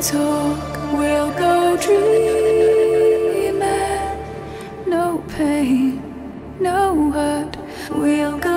talk, we'll go dreaming. No pain, no hurt, we'll go.